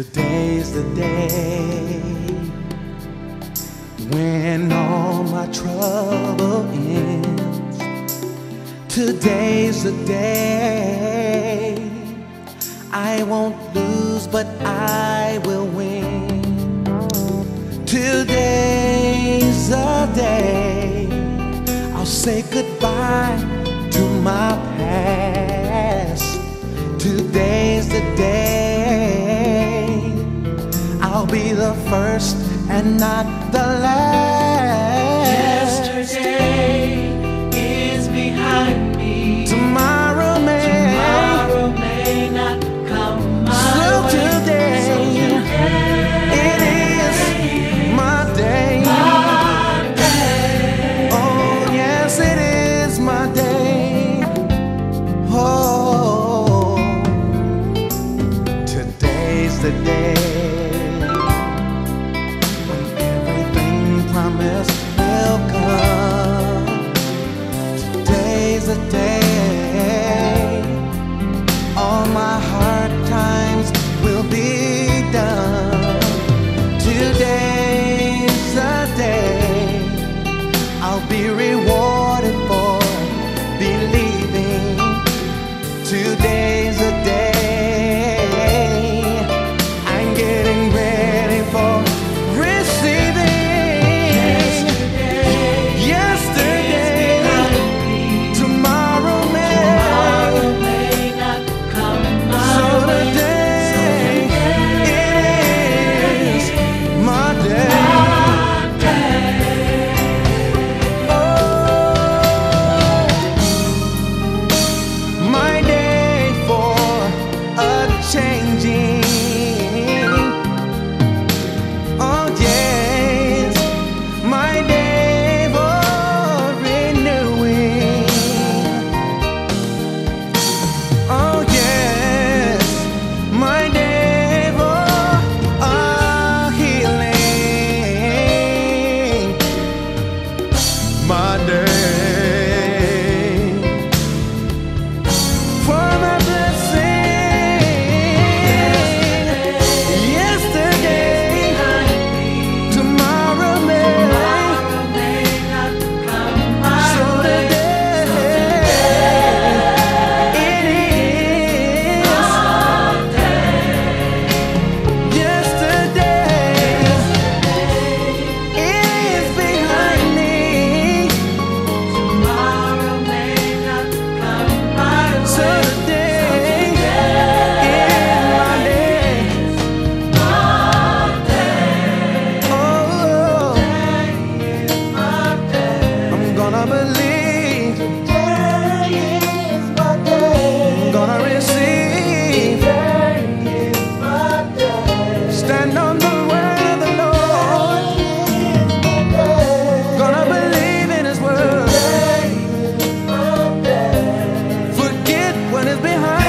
Today's the day when all my trouble ends. Today's the day I won't lose, but I will win. Today's the day I'll say goodbye to my past. Today's the day. The first and not the last. Yesterday is behind me. Tomorrow may. Tomorrow may not come my So way. today, So it is my day. Oh, yes, it is my day. Oh, today's the day. I'll be rewarded. stand on the word of the Lord. Gonna believe in His word. Forget what is behind.